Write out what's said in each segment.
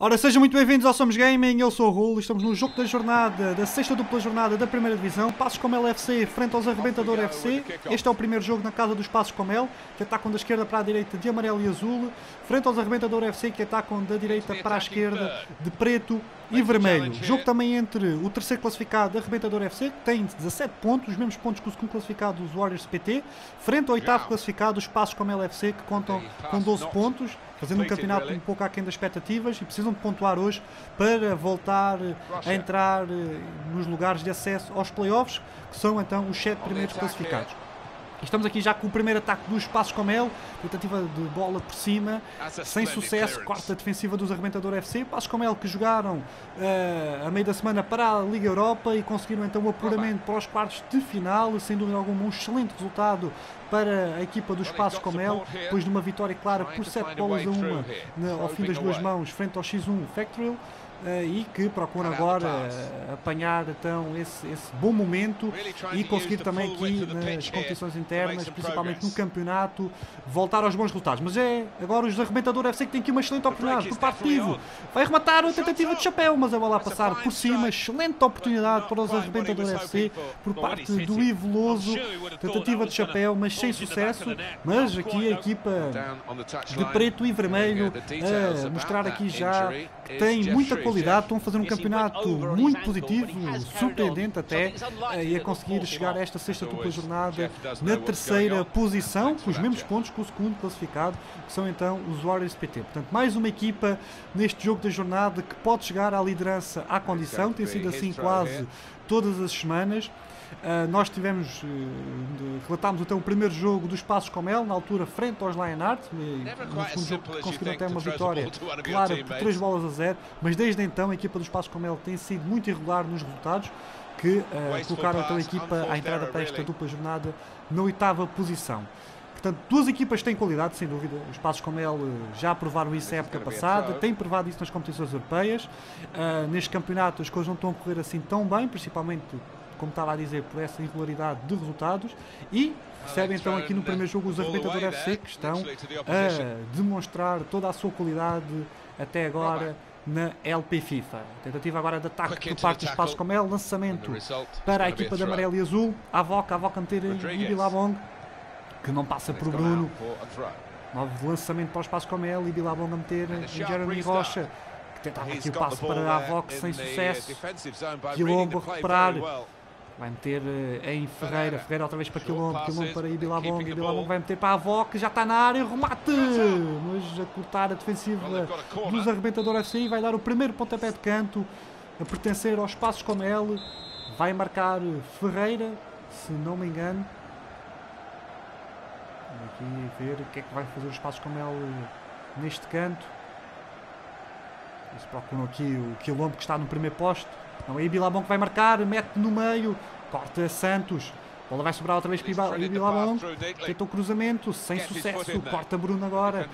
Ora, sejam muito bem-vindos ao Somos Gaming, eu sou o Rulo, estamos no jogo da jornada, da sexta dupla jornada da primeira divisão, Passos com LFC frente aos Arrebentador FC, este é o primeiro jogo na casa dos Passos com L, que atacam da esquerda para a direita de amarelo e azul, frente aos Arrebentador FC, que atacam da direita para a esquerda de preto e vermelho. Jogo também entre o terceiro classificado, Arrebentador FC, que tem 17 pontos, os mesmos pontos que o segundo classificado, os Warriors PT, frente ao oitavo classificado, os Passos com LFC, que contam com 12 pontos, fazendo um campeonato um pouco aquém das expectativas e precisam de pontuar hoje para voltar a entrar eh, nos lugares de acesso aos playoffs, que são então os sete primeiros classificados. Estamos aqui já com o primeiro ataque dos Passos com Mel, tentativa de bola por cima, sem sucesso, corta defensiva dos Arrebentador FC. Passos com Mel que jogaram uh, a meio da semana para a Liga Europa e conseguiram então o apuramento para os quartos de final, sem dúvida alguma um excelente resultado para a equipa dos Passos com Mel, depois de uma vitória clara por 7 bolas a 1 ao fim das duas mãos frente ao X1 Factorial. Uh, e que procuram agora uh, apanhar então esse, esse, bom momento e conseguir também aqui nas competições internas, principalmente no campeonato, voltar aos bons resultados. Mas é agora os Arrebentador FC que tem aqui uma excelente oportunidade por parte de Ivo. Vai rematar a tentativa de chapéu, mas a bola a passar por cima. Excelente oportunidade para os Arrebentador FC por parte do Ivo Loso. Tentativa de chapéu, mas sem sucesso. Mas aqui a equipa de preto e vermelho a mostrar aqui já que tem muita qualidade, estão a fazer um campeonato muito positivo, surpreendente até, e a conseguir chegar a esta sexta dupla jornada na terceira posição, com os mesmos pontos que o segundo classificado, que são então os Warriors PT. Portanto, mais uma equipa neste jogo da jornada que pode chegar à liderança à condição, tem sido assim quase todas as semanas. Uh, nós tivemos, uh, relatámos então o primeiro jogo dos Passos com Mel, na altura frente aos Lionheart, segundo jogo conseguiram até uma vitória clara por 3 bolas a 0, mas desde então a equipa dos Passos com Mel tem sido muito irregular nos resultados, que uh, colocaram então a equipa à entrada para esta dupla jornada na oitava posição. Portanto, duas equipas têm qualidade, sem dúvida. Os Passos com Mel já provaram isso na época passada, têm provado isso nas competições europeias. Uh, neste campeonato as coisas não estão a correr assim tão bem, principalmente como estava a dizer, por essa irregularidade de resultados e recebem então aqui no primeiro jogo os Arrebentador FC que estão a demonstrar toda a sua qualidade até agora na LP FIFA. Tentativa agora de ataque por parte dos Passos com Mel, lançamento para a equipa de amarelo e azul, a Voca, a Voca meter Ibi Labong, que não passa por Bruno. Novo lançamento para os Passos com Mel, Ibi Labong a meter Jeremy Rocha, que tentava aqui o passo para a Voca sem sucesso. Quilombo a recuperar. Vai meter uh, em Ferreira, Ferreira outra vez para Quilombo, Quilombo para Ibilabong, Ibilabong vai meter para a Avó, que já está na área, remate! Mas a cortar a defensiva dos Arrebentador e vai dar o primeiro pontapé de canto a pertencer aos Passos como ele. Vai marcar Ferreira, se não me engano. Vamos aqui ver o que é que vai fazer os Passos como ele neste canto. Eles procuram aqui o Quilombo que está no primeiro posto. Não é Ibilabon que vai marcar, mete no meio, corta Santos. A bola vai sobrar outra vez para Ibilabon. Tenta o cruzamento, sem sucesso. Corta Bruno agora.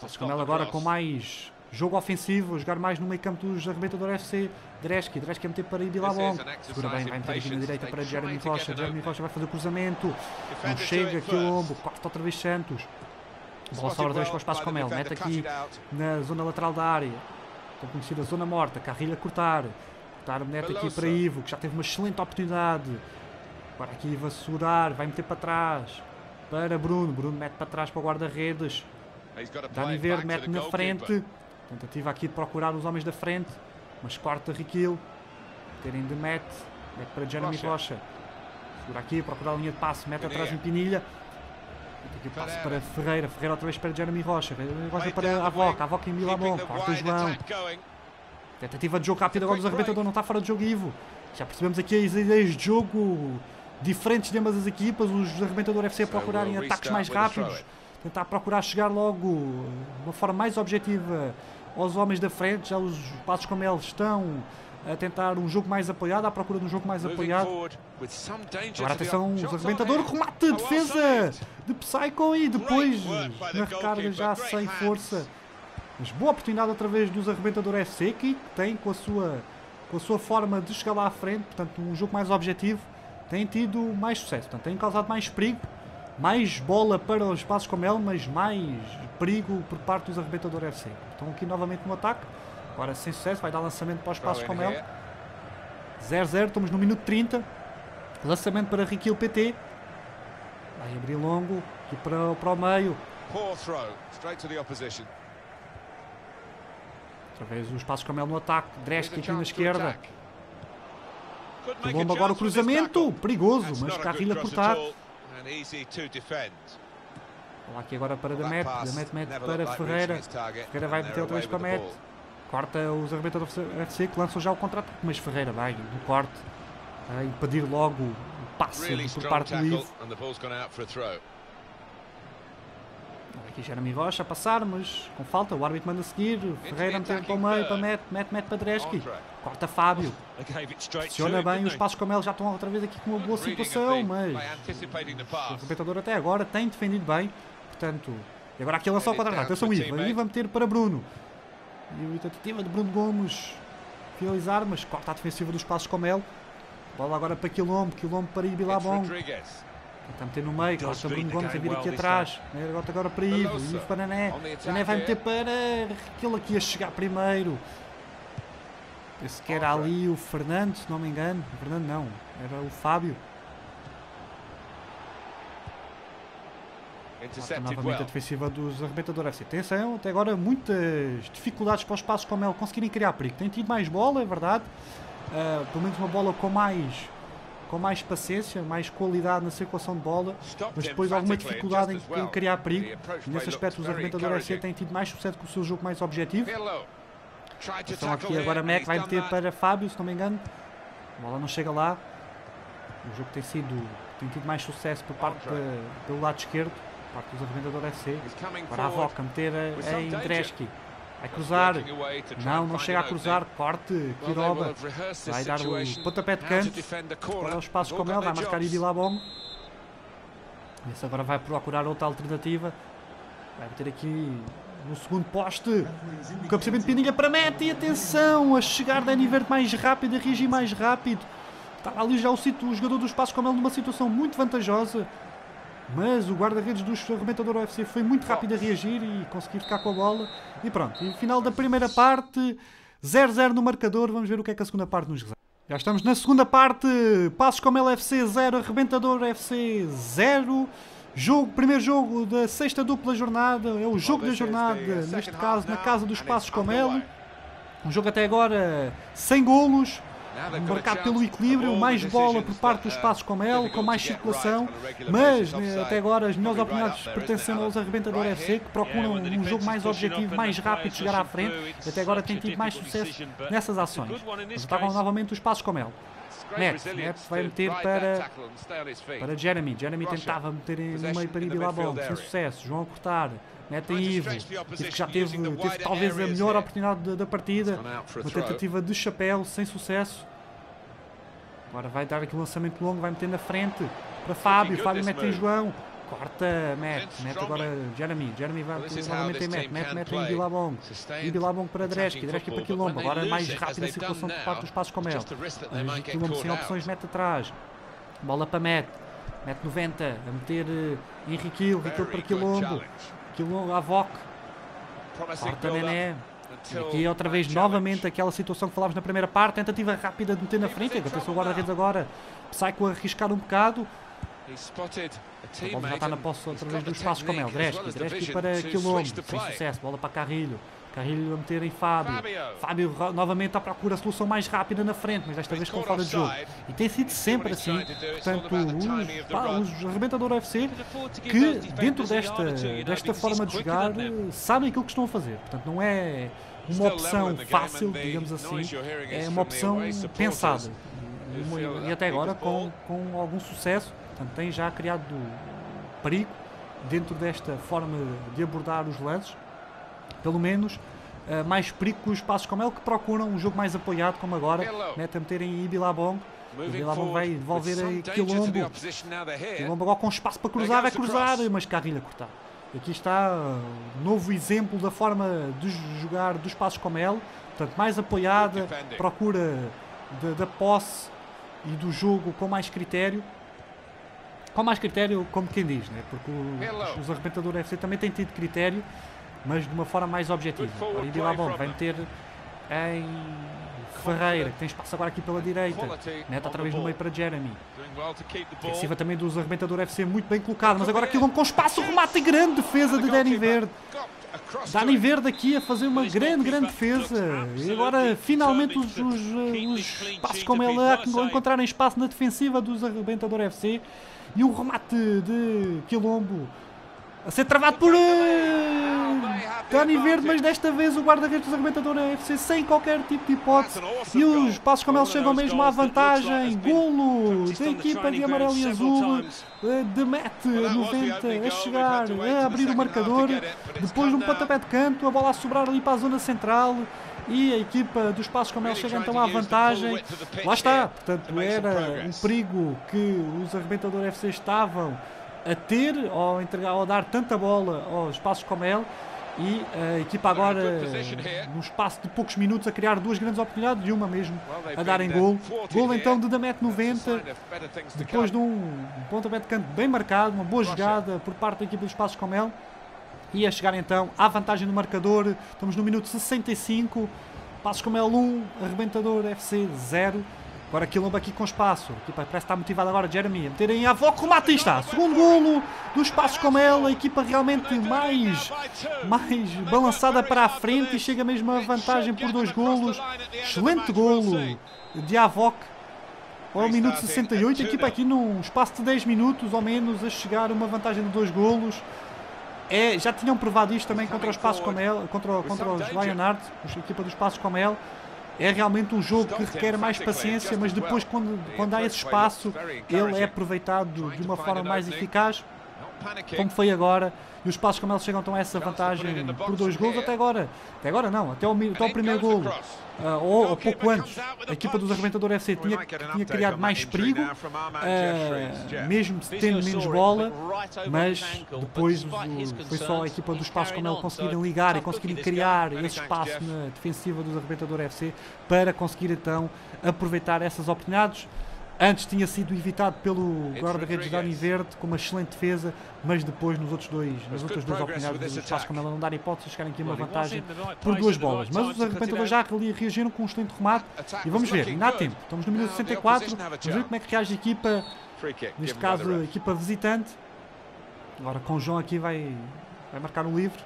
Pascal agora com mais jogo ofensivo, jogar mais no meio campo dos Arrebentador FC. Dreski, Dreski a meter para Ibilabon. Segura bem, vai meter aqui na direita para Jeremy Rocha. Jeremy Rocha vai fazer o cruzamento. Não chega, Quilombo. Corta outra vez Santos. A bola sobra outra vez para o espaço com Mel. Mete aqui na zona lateral da área. Tão conhecida zona morta. Carrilha a cortar. Dar neto aqui para Ivo, que já teve uma excelente oportunidade. Agora aqui Ivo a segurar, vai meter para trás. Para Bruno, Bruno mete para trás para o guarda-redes. Dani Verde mete na frente. Tentativa aqui de procurar os homens da frente. Mas corta Riquil. Terem de mete. Mete para Jeremy Rocha. Segura aqui, procurar a linha de passe. Mete atrás em Pinilha. Aqui passe para Ferreira. Ferreira outra vez para Jeremy Rocha. Jeremy Rocha para a Avoca. A Avoca em Milabon. Corta João. Tentativa de jogo rápido agora dos arrebentadores, não está fora de jogo Ivo. Já percebemos aqui as ideias de jogo diferentes de ambas as equipas, os arrebentadores FC a procurarem ataques mais rápidos, tentar procurar chegar logo de uma forma mais objetiva aos homens da frente, já os passos como eles estão a tentar um jogo mais apoiado, à procura de um jogo mais apoiado. Agora atenção, os arrebentadores, remate, defesa de Psycho e depois na recarga já sem força mas boa oportunidade através dos Arrebentador FC que tem com a sua, com a sua forma de chegar lá à frente, portanto um jogo mais objetivo, tem tido mais sucesso, portanto tem causado mais perigo mais bola para os Passos Comel, mas mais perigo por parte dos Arrebentador FC. Estão aqui novamente no ataque, agora sem sucesso, vai dar lançamento para os Passos Comel. 0-0, estamos no minuto 30. Lançamento para Riquil PT. Vai abrir longo aqui para, para o meio. Outra vez os Passos Comel no ataque, Dreski aqui na esquerda. Colombo agora o cruzamento, perigoso, mas Carrilho a cortar. Olha aqui agora para Damet, Damet mete para Ferreira. Ferreira vai meter outra vez para Met. Corta os arrebentadores FC que lançam já o contrato, mas Ferreira vai no corte a impedir logo o passe por parte do Ivo. Aqui Jeremy Rocha a passar, mas com falta. O árbitro manda seguir. Ferreira meter para o meio, para Met, Met, Met para Dreski. Corta Fábio. Funciona bem. Os passos como ele já estão outra vez aqui com uma boa situação, mas o arrebentador até agora tem defendido bem. Portanto, e agora aqui lançou o contra-ataque. Atenção. Ivo a meter para Bruno. E a tentativa de Bruno Gomes finalizar, mas corta a defensiva dos passos como ele. Bola agora para Quilombo, Quilombo para Ibilabong. Está a meter no meio, gosta Bruno Gomes a vir aqui atrás. Agora, agora para Ivo, Ivo para Nané. Nané vai meter para aquele aqui a chegar primeiro. Penso que era ali o Fernando, se não me engano. O Fernando não, era o Fábio. novamente a defensiva dos arrebentadores FC. Atenção, até agora muitas dificuldades para os passos como ele conseguirem criar perigo. Tem tido mais bola, é verdade. Uh, pelo menos uma bola com mais com mais paciência, mais qualidade na circulação de bola, mas depois alguma dificuldade em, em criar perigo. E nesse aspecto os arrebentadores FC têm tido mais sucesso com o seu jogo mais objetivo. Então aqui agora Mac vai meter para Fábio, se não me engano. A bola não chega lá. O jogo tem sido tem tido mais sucesso por parte pelo lado esquerdo, por parte dos arrebentadores FC. Para a Voca meter em Dreski. Vai cruzar. Não, não chega a cruzar. Corte. Quiroba. Vai dar o pontapé de canto. Para os passos como ele. Vai marcar Ibilabong. Esse agora vai procurar outra alternativa. Vai meter aqui no segundo poste. O cabeceamento de Pininha para meta. E atenção. A chegar Danny Verde mais rápido. A reagir mais rápido. Está ali já o, o jogador dos passos como ele numa situação muito vantajosa. Mas o guarda-redes do arrebentador UFC foi muito rápido a reagir e conseguir ficar com a bola. E pronto, e final da primeira parte, 0-0 no marcador. Vamos ver o que é que a segunda parte nos reserva. Já estamos na segunda parte. Passos como LFC 0, Arrebentador FC 0. Jogo, primeiro jogo da sexta dupla jornada. É o jogo da jornada, neste caso, na casa dos Passos Comelo. Um jogo até agora sem golos marcado pelo equilíbrio, mais bola por parte dos espaços como ele, com mais circulação, mas né, até agora as melhores oportunidades pertencem aos Arrebentador FC, que procuram um jogo mais objetivo, mais rápido de chegar à frente, até agora têm tido mais sucesso nessas ações. Mas atacam novamente os espaços como ele. Net, Net vai meter para, para Jeremy. Jeremy tentava meter no meio para Ibilabon, sem sucesso. João a Mete Ivo, Ivo que já teve, teve talvez a melhor oportunidade da, da partida. Uma tentativa de chapéu, sem sucesso. Agora vai dar aqui um lançamento longo, vai meter na frente para Fábio. Fábio mete em João. Corta, mete, mete agora Jeremy. Jeremy vai novamente em mete, mete, mete em Bilabong. E Bilabong para Dreski, Dreski para Quilombo. Agora mais rápida a circulação por parte dos passos como ele. Quilombo sem opções, mete atrás. Bola para Mete. Mete 90, a meter uh, Henrique Hill, para Quilombo. Quilombo, Avoc. Corta Nené. E aqui outra vez, novamente, aquela situação que falávamos na primeira parte, tentativa rápida de meter na frente, aconteceu o guarda-redes agora, Psycho a arriscar um bocado. A bola já está na posse outra vez dos espaços como é, o Dreski, Dreski para Quilombo, sem sucesso, bola para Carrilho. Carrilho a meter em Fábio. Fábio novamente à procura a solução mais rápida na frente, mas desta vez com fora de jogo. E tem sido sempre assim. Portanto, os, pá, os Arrebentador UFC que dentro desta, desta forma de jogar sabem aquilo que estão a fazer. Portanto, não é uma opção fácil, digamos assim, é uma opção pensada. E até agora com, com algum sucesso. Portanto, tem já criado perigo dentro desta forma de abordar os lances pelo menos uh, mais perigo que os passos como ele que procuram um jogo mais apoiado como agora, mete a meter em Ibilabong. Ibilabong vai devolver a Quilombo. Quilombo agora com espaço para cruzar, vai cruzar, mas Carrilha cortar. Aqui está uh, novo exemplo da forma de jogar dos passos como ele, portanto mais apoiada, procura da posse e do jogo com mais critério. com mais critério, como quem diz, né? porque o, os arrebentadores FC também têm tido critério, mas de uma forma mais objetiva. Ora, e Bilabon vai meter em Ferreira, que tem espaço agora aqui pela direita. Mete outra vez no meio para Jeremy. Defensiva também dos arrebentadores FC muito bem colocado, mas agora Quilombo com espaço, remate e grande defesa de Danny Verde. Dani Verde aqui a fazer uma grande, grande defesa. E agora finalmente os, os, os passos como ele a encontrarem espaço na defensiva dos Arrebentador FC. E o remate de Quilombo a ser travado por uh, Dani Verde, mas desta vez o guarda-redes dos Arrebentador FC sem qualquer tipo de hipótese. E os passos como ele chegam mesmo à vantagem. Golo da equipa de amarelo e azul uh, de Mete 90 a chegar, a abrir o marcador. Depois de um pontapé de canto, a bola a sobrar ali para a zona central e a equipa dos Passos como ele chega então à vantagem. Lá está, portanto era um perigo que os Arrebentador FC estavam a ter ou entregar ou dar tanta bola aos passos como ele e a equipa agora no espaço de poucos minutos a criar duas grandes oportunidades e uma mesmo a dar em gol. Gol então de Damet 90 depois de um pontapé de canto bem marcado, uma boa jogada por parte da equipa dos passos como ele e a chegar então à vantagem do marcador. Estamos no minuto 65. Passos como ele 1, arrebentador FC 0. Agora Quilombo aqui com espaço. A equipa parece estar motivada agora, Jeremy. A meterem a Voco, o Matista. Segundo golo dos passos como ela. A equipa realmente mais, mais balançada para a frente e chega mesmo a vantagem por dois golos. Excelente golo de Avoc. Ao minuto 68, a equipa aqui num espaço de 10 minutos ou menos a chegar uma vantagem de dois golos. É, já tinham provado isto também contra os passos como ela, contra, contra os Lionheart, a equipa dos passos como ela. É realmente um jogo que requer mais paciência, mas depois, quando, quando há esse espaço, ele é aproveitado de uma forma mais eficaz, como foi agora. E os passos como eles chegam então a essa vantagem por dois gols até agora. Até agora não, até o, até o primeiro gol. Uh, ou, ou, pouco antes, a equipa dos Arrebentadores FC tinha, tinha criado mais perigo, uh, mesmo tendo menos bola, mas depois foi só a equipa dos passos como ele conseguirem ligar e conseguirem criar esse espaço na defensiva dos Arrebentadores FC para conseguir então aproveitar essas oportunidades. Antes tinha sido evitado pelo guarda-redes Dani Verde com uma excelente defesa, mas depois nos outros dois, nas outras duas oportunidades do espaço como ela não dar hipótese, chegarem aqui uma vantagem por duas bolas. Mas os arrebentadores já reagiram com um excelente remate e vamos ver, ainda há tempo. Estamos no minuto 64, vamos ver como é que reage a equipa, neste caso a equipa visitante. Agora com o João aqui vai, vai marcar um livre.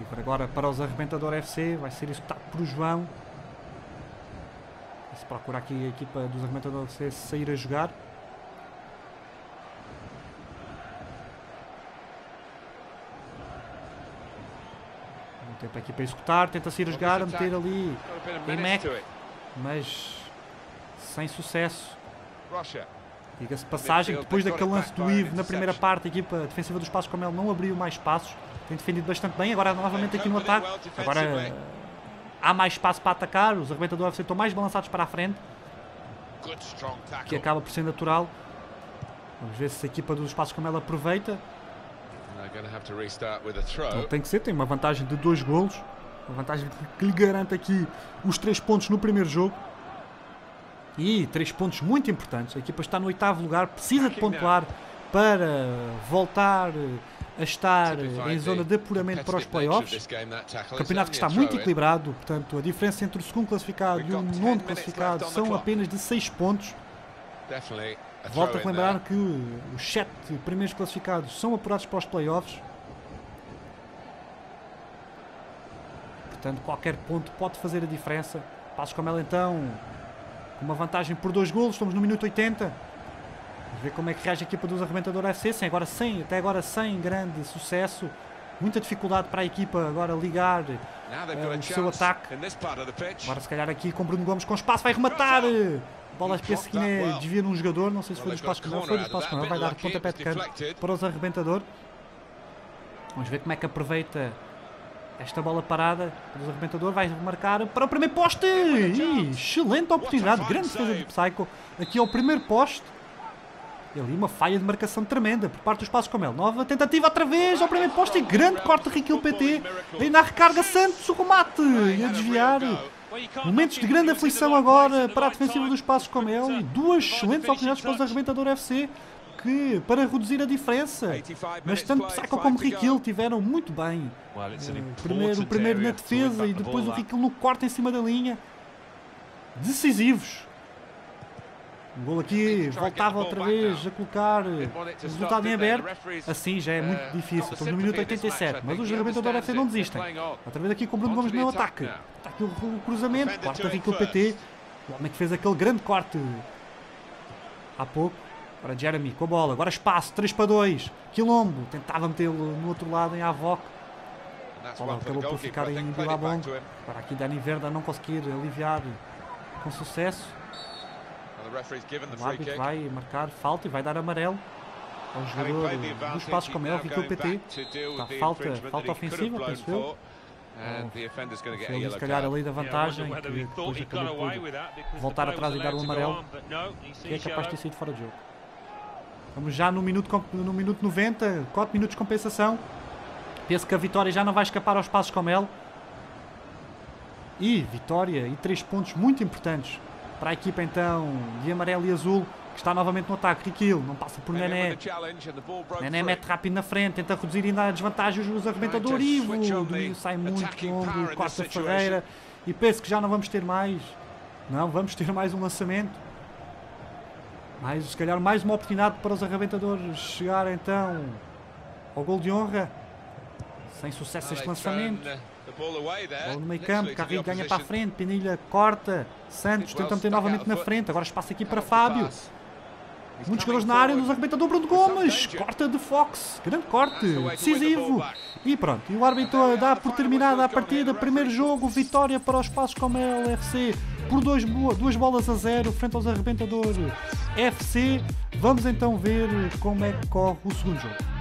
Livre agora para os arrebentador FC, vai ser executado por João. Se procurar aqui a equipa dos argumentadores C sair a jogar. Um tempo aqui para executar, tenta sair a jogar, a meter ali em Mac, mas sem sucesso. Diga-se passagem, depois daquele lance do Ivo na primeira parte, a equipa defensiva dos passos como ele não abriu mais passos, tem defendido bastante bem, agora novamente aqui no ataque, agora há mais espaço para atacar, os arrebentadores UFC estão mais balançados para a frente, que acaba por ser natural. Vamos ver se a equipa dos espaços como ela aproveita. Tem que ser, tem uma vantagem de dois golos, uma vantagem que lhe garante aqui os três pontos no primeiro jogo. E três pontos muito importantes. A equipa está no oitavo lugar, precisa de pontuar para voltar a estar em zona de apuramento para os playoffs. O campeonato que está muito equilibrado, portanto, a diferença entre o segundo classificado e o nono classificado são apenas de 6 pontos. Volto a lembrar que os 7 primeiros classificados são apurados para os playoffs. Portanto, qualquer ponto pode fazer a diferença. Passos como ela então, com uma vantagem por 2 golos, estamos no minuto 80. Ver como é que reage a equipa dos Arrebentador FC, sem, agora sem, até agora sem grande sucesso. Muita dificuldade para a equipa agora ligar uh, o seu ataque. Agora se calhar aqui com Bruno Gomes com espaço, vai rematar. Bola que é desvia num jogador, não sei se foi do espaço não, foi do espaço não, vai dar pontapé de canto para os Arrebentador. Vamos ver como é que aproveita esta bola parada dos Arrebentador, vai marcar para o primeiro poste. Excelente oportunidade, grande defesa do Psycho. Aqui é o primeiro poste. E ali uma falha de marcação tremenda por parte do espaço como ele. Nova tentativa outra vez ao primeiro posto e grande corte de Riquil PT. Ainda a recarga Santos, o remate. E a desviar Momentos de grande aflição agora para a defensiva dos Passos Comel e duas excelentes oportunidades para os Arrebentador FC que, para reduzir a diferença, mas tanto Psycho como Riquil tiveram muito bem. Uh, primeiro, o primeiro na defesa e depois o Riquil no corte em cima da linha. Decisivos. O gol aqui voltava outra vez a colocar o resultado em aberto. Assim já é muito uh, difícil. Estamos no minuto 87, mas os arrebentadores FC não desistem. Outra vez aqui com o Bruno Gomes no ataque. Está aqui o cruzamento, corta aqui o PT. O homem que fez aquele grande corte há pouco. Agora Jeremy com a bola, agora espaço, 3 para 2. Quilombo, tentava metê-lo no outro lado em Avoc. Bola acabou por ficar em Bilabong. Agora aqui Dani Verde a não conseguir aliviar com sucesso. O árbitro vai marcar falta e vai dar amarelo ao jogador dos passos como é o PT. Está falta, falta ofensiva, penso eu. Ele se calhar ali da vantagem, que depois acabou por voltar atrás e dar o amarelo, que é capaz de ter sido fora de jogo. Vamos já no minuto, no minuto 90, 4 minutos de compensação. Penso que a vitória já não vai escapar aos passos como ele. E vitória e 3 pontos muito importantes para a equipa então de amarelo e azul que está novamente no ataque. Riquil não passa por Nené. Nené mete rápido na frente, tenta reduzir ainda a desvantagem os arrebentador. Ivo, domingo sai muito longo, Costa Ferreira. E penso que já não vamos ter mais. Não, vamos ter mais um lançamento. Mais, se calhar mais uma oportunidade para os arrebentadores chegar então ao gol de honra. Sem sucesso este lançamento. Bola no meio campo, Carrilho ganha para a frente, Penilha corta, Santos tenta meter novamente na frente, agora espaço aqui para Fábio. Muitos jogadores na área, nos arrebentador Bruno Gomes, corta de Fox, grande corte, decisivo. E pronto, e o árbitro dá por terminada a partida, primeiro jogo, vitória para os Passos como é o LFC por dois, duas bolas a zero frente aos arrebentadores FC. Vamos então ver como é que corre o segundo jogo.